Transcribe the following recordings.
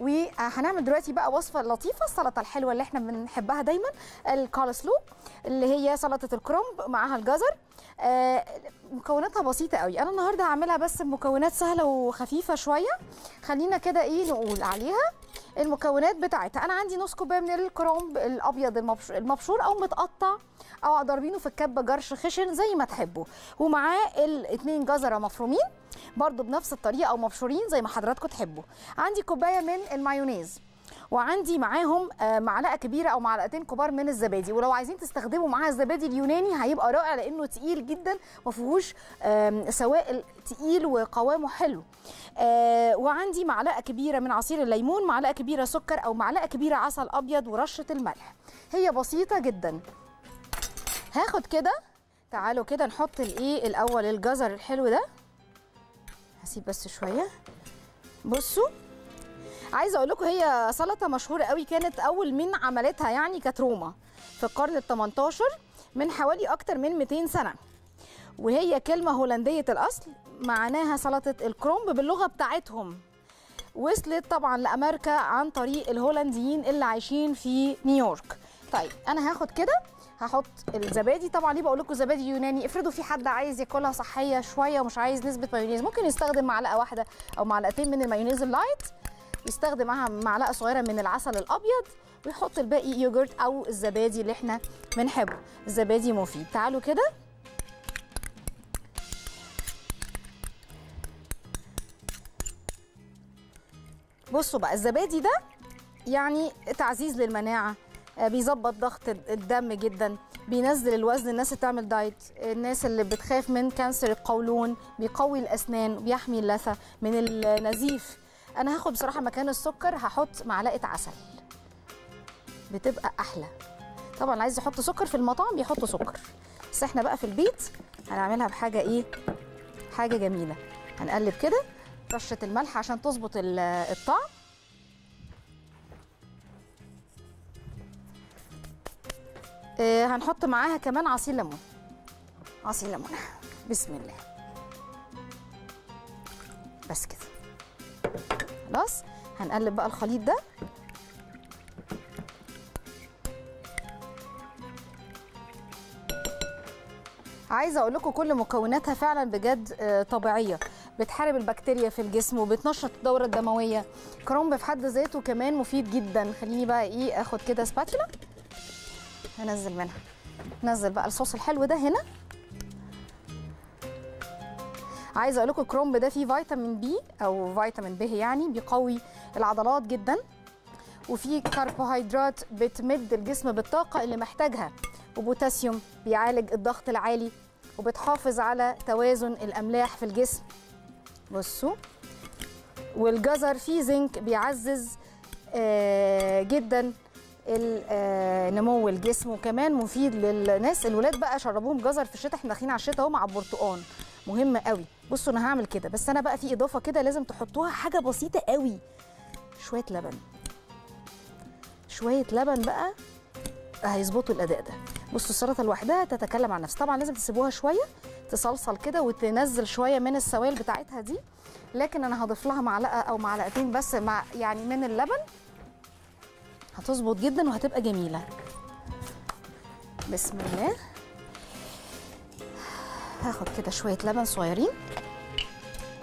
وهنعمل دلوقتي بقى وصفة لطيفة السلطة الحلوة اللي إحنا بنحبها دايما الكالسلو اللي هي سلطة الكرنب معاها الجزر. آه، مكوناتها بسيطة قوي. أنا النهارده هعملها بس بمكونات سهلة وخفيفة شوية. خلينا كده إيه نقول عليها المكونات بتاعتها. أنا عندي نص كوباية من الكرنب الأبيض المبش- المبشور أو متقطع أو ضاربينه في الكبه جرش خشن زي ما تحبوا. ومعاه الاثنين جزره مفرومين. برضو بنفس الطريقة أو مبشورين زي ما حضراتكم تحبوا. عندي كوباية من المايونيز وعندي معاهم آه، معلقة كبيرة أو معلقتين كبار من الزبادي. ولو عايزين تستخدموا معاها الزبادي اليوناني هيبقى رائع لأنه تقيل جدا ما فيهوش سوائل تقيل وقوامه حلو. آه، وعندي معلقة كبيرة من عصير الليمون معلقة كبيرة سكر أو معلقة كبيرة عسل أبيض ورشة الملح. هي بسيطة جدا. هاخد كده تعالوا كده نحط الإيه الأول الجزر الحلو ده. هسيب بس شوية. بصوا عايزة أقول لكم هي سلطة مشهورة قوي كانت أول من عملتها يعني كانت روما في القرن ال 18 من حوالي أكتر من 200 سنة. وهي كلمة هولندية الأصل معناها سلطة الكرومب باللغة بتاعتهم. وصلت طبعا لأمريكا عن طريق الهولنديين اللي عايشين في نيويورك. طيب أنا هاخد كده. هحط الزبادي. طبعا ليه بقول لكم زبادي يوناني؟ افرضوا في حد عايز ياكلها صحية شوية ومش عايز نسبة مايونيز ممكن يستخدم معلقة واحدة أو معلقتين من المايونيز ال light يستخدم معاها معلقة صغيرة من العسل الأبيض ويحط الباقي يوجرت أو الزبادي اللي إحنا بنحبه. الزبادي مفيد. تعالوا كده. بصوا بقى الزبادي ده يعني تعزيز للمناعة بيظبط ضغط الدم جدا بينزل الوزن الناس اللي بتعمل diet. الناس اللي بتخاف من cancer القولون بيقوي الأسنان بيحمي اللثه من النزيف. أنا هاخد بصراحة مكان السكر هحط معلقة عسل. بتبقى أحلى. طبعا عايز يحط سكر في المطاعم بيحط سكر. بس إحنا بقى في البيت هنعملها بحاجة إيه؟ حاجة جميلة. هنقلب كده رشة الملح عشان تظبط ال- الطعم. هنحط معاها كمان عصير ليمون. عصير ليمون. بسم الله. بس كده. خلاص هنقلب بقى الخليط ده. عايزة أقول لكم كل مكوناتها فعلا بجد آه، طبيعية. بتحارب البكتيريا في الجسم وبتنشط الدورة الدموية. كرنب في حد ذاته كمان مفيد جدا. خليني بقى إيه آخد كده سباتولا. هنزل منها. نزل بقى الصوص الحلو ده هنا. عايزة أقول لكم الكرومب ده فيه فيتامين بي أو فيتامين ب يعني بيقوي العضلات جدا. وفيه كربوهيدرات بتمد الجسم بالطاقة اللي محتاجها. وبوتاسيوم بيعالج الضغط العالي وبتحافظ على توازن الأملاح في الجسم. بصوا. والجزر فيه زنك بيعزز آه، جدا. نمو الجسم وكمان مفيد للناس. الولاد بقى شربوهم جزر في الشتاء إحنا داخلين على الشتاء اهو مع البرتقال. مهم قوي. بصوا أنا هعمل كده بس أنا بقى في اضافة كده لازم تحطوها حاجة بسيطة قوي. شوية لبن. شوية لبن بقى هيظبطوا الأداء ده. بصوا السلطة لوحدها تتكلم عن نفسها. طبعا لازم تسيبوها شوية تصلصل كده وتنزل شوية من السوائل بتاعتها دي. لكن أنا هضيف لها معلقة أو معلقتين بس مع يعني من اللبن. هتظبط جدا وهتبقى جميلة. بسم الله. هاخد كده شوية لبن صغيرين.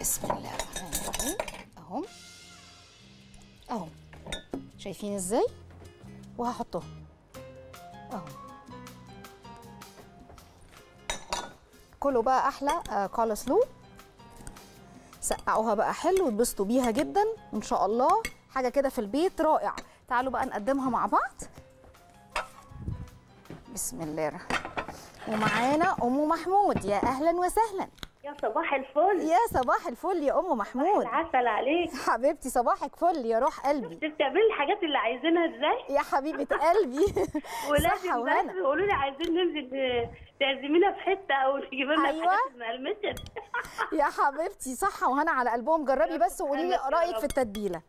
بسم الله. الرحمن الرحيم اهم أهو. شايفين إزاي؟ وهحطهم. أهو. كلوا بقى أحلى. آه، كالسلو سقعوها بقى حلو واتبسطوا بيها جدا. إن شاء الله. حاجة كده في البيت رائع تعالوا بقى نقدمها مع بعض. بسم الله الرحمن ومعانا ام محمود. يا أهلا وسهلا. يا صباح الفل. يا صباح الفل يا ام محمود. العسل عليك. حبيبتي صباحك فل يا روح قلبي. انت بتعملي الحاجات اللي عايزينها إزاي؟ يا حبيبة قلبي. ولازم بس وهنا. يقولوا لي عايزين ننزل تعزمينا في حتة أو تجيب لنا أيوة. المقرمشة. يا حبيبتي صحة وهنا على قلبهم. جربي بس وقولي لي رأيك. في التتبيلة.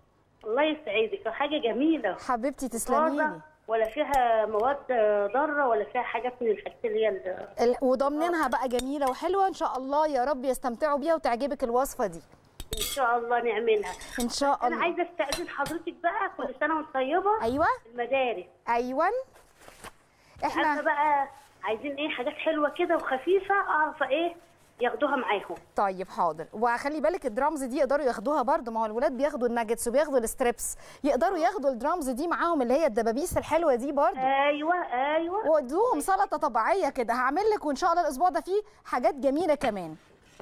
الله يسعدك. حاجة جميلة. حبيبتي تسلمي لي طازة، ولا فيها مواد ضارة ولا فيها حاجات من الحاجات اللي هي وضامنينها بقى جميلة وحلوة. إن شاء الله يا رب يستمتعوا بيها وتعجبك الوصفة دي. إن شاء الله نعملها. إن شاء أنا الله. عايزة استأذن حضرتك بقى كل سنة وأنت طيبة. أيوه. المدارس. أيوه. إحنا بقى عايزين إيه حاجات حلوة كده وخفيفة. أعرف إيه ياخدوها معاهم. طيب حاضر. وخلي بالك الدرامز دي يقدروا ياخدوها برضو ما هو الولاد بياخدوا الناجتس وبياخدوا ال strips. يقدروا ياخدوا الدرامز دي معاهم اللي هي الدبابيس الحلوة دي برضو أيوه أيوه. وادوهم سلطة طبيعية كده. هعمل لك وإن شاء الله الأسبوع ده فيه حاجات جميلة كمان.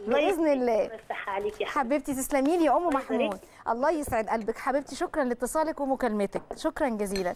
بإذن الله. حبيبتي. تسلمي لي يا أم محمود. الله يسعد قلبك. حبيبتي شكرا لاتصالك ومكالمتك. شكرا جزيلا.